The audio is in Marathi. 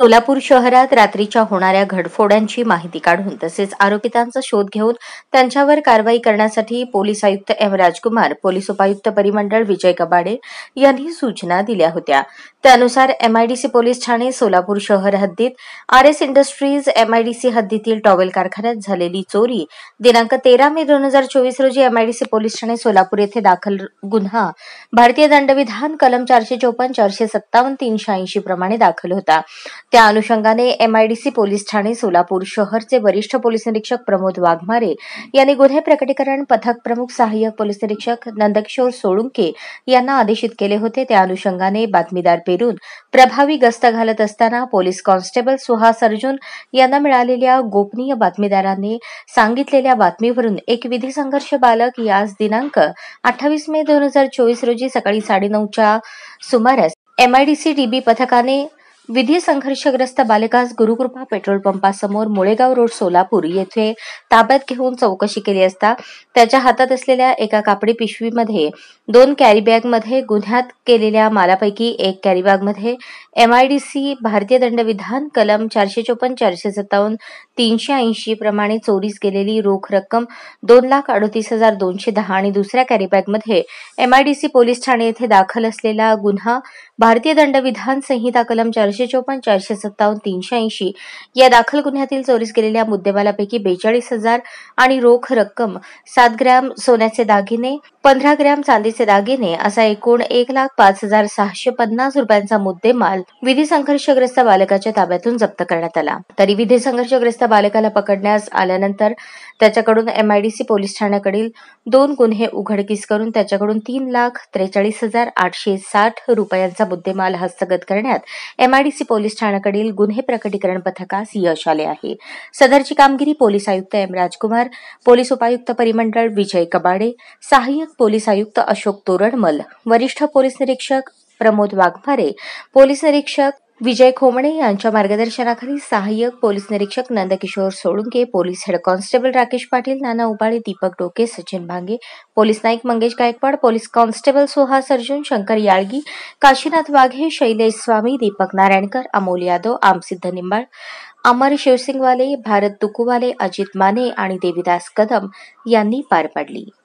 सोलापूर शहरात रात्रीच्या होणाऱ्या घडफोड्यांची माहिती काढून तसेच आरोपितांचा शोध घेऊन त्यांच्यावर कारवाई करण्यासाठी पोलीस आयुक्त एम राजकुमार पोलीस उपायुक्त परिमंडळ विजय कबाडे यांनी सूचना दिल्या होत्या. त्यानुसार एमआयडीसी पोलीस ठाणे सोलापूर शहर हद्दीत आर एस इंडस्ट्रीज एमआयडीसी हद्दीतील टॉवेल कारखान्यात झालेली चोरी दिनांक तेरा मे दोन हजार चोवीस रोजी एमआयडीसी पोलीस ठाणे सोलापूर येथे दाखल गुन्हा भारतीय दंडविधान कलम चारशे चौपन्न चारशे सत्तावन्न तीनशे ऐंशी प्रमाणे दाखल होता. त्या अनुषंगाने एमआयडीसी पोलीस ठाणे सोलापूर शहरचे वरिष्ठ पोलीस निरीक्षक प्रमोद वाघमारे यांनी गुन्हे प्रकटीकरण पथक प्रमुख सहाय्यक पोलीस निरीक्षक नंदकिशोर सोळुंके यांना आदेशित केले होते. त्या अनुषंगाने बातमीदार पेरून प्रभावी गस्त घालत असताना पोलीस कॉन्स्टेबल सुहास अर्जुन यांना मिळालेल्या गोपनीय बातमीदारांनी सांगितलेल्या बातमीवरून एक विधी संघर्ष बालक याच दिनांक अठ्ठावीस मे दोन हजार चोवीस रोजी सकाळी साडेनऊच्या सुमारास एमआयडीसी डीबी पथकाने विधी संघर्षग्रस्त बालिकास गुरुकृपा पेट्रोल पंपासमोर मुळेगाव रोड सोलापूर येथे ताब्यात घेऊन चौकशी केली असता त्याच्या हातात असलेल्या एका कापडी पिशवीमध्ये दोन कॅरीबॅगमध्ये गुन्ह्यात केलेल्या मालापैकी एक कॅरीबॅगमध्ये एमआयडीसी भारतीय दंडविधान कलम चारशे चोपन्न चारशे सत्तावन्न तीनशे ऐंशी प्रमाणे चोरीस गेलेली रोख रक्कम दोन लाख अडतीस हजार दोनशे दहा आणि दुसऱ्या कॅरीबॅगमध्ये एमआयडीसी पोलीस ठाणे येथे दाखल असलेला गुन्हा भारतीय दंडविधान संहिता कलम चारशे चोपन्न चारशे सत्तावन्न तीनशे ऐंशी या दाखल गुन्ह्यातील चोरीस गेलेल्या मुद्देमालापैकी बेचाळीस हजार आणि रोख रक्कम सात ग्रॅम सोन्याचे दागिने पंधरा ग्रॅम चांदीचे दागिने असा एकूण एक लाख पाच हजार सहाशे पन्नास रुपयांचा मुद्देमाल विधी संघर्षग्रस्त बालकाच्या ताब्यातून जप्त करण्यात आला. तरी विधी संघर्षग्रस्त बालकाला पकडण्यास आल्यानंतर त्याच्याकडून एमआयडीसी पोलीस ठाण्याकडील दोन गुन्हे उघडकीस करून त्याच्याकडून तीन लाख त्रेचाळीस हजार आठशे साठ रुपयांचा मुद्देमाल हस्तगत करण्यात एमआयडीसी पोलीस ठाण्याकडील गुन्हे प्रकटीकरण पथकास यश आले आहे. सदरची कामगिरी पोलीस आयुक्त एम राजकुमार पोलीस उपायुक्त परिमंडळ विजय कबाडे सहाय्यक पोलीस आयुक्त अशोक तोरडमल वरिष्ठ पोलीस निरीक्षक प्रमोद वाघमारे पोलीस निरीक्षक विजय खोमणे यांच्या मार्गदर्शनाखाली सहाय्यक पोलीस निरीक्षक Nandkishor Solunke police head constable Rakesh Patil Nana Ubale Deepak Doke Sachin Bhange police Naik Mangesh Gaikwad police constable Suhas Arjun Shankar Yalgi Kashinath Waghe Shailesh Swami Deepak Narayankar Amol Yadav Amsiddh Nimbal Amar Shivsingwale Bharat Tukuwale Ajit Mane आणि देविदास कदम यांनी पार पाडली.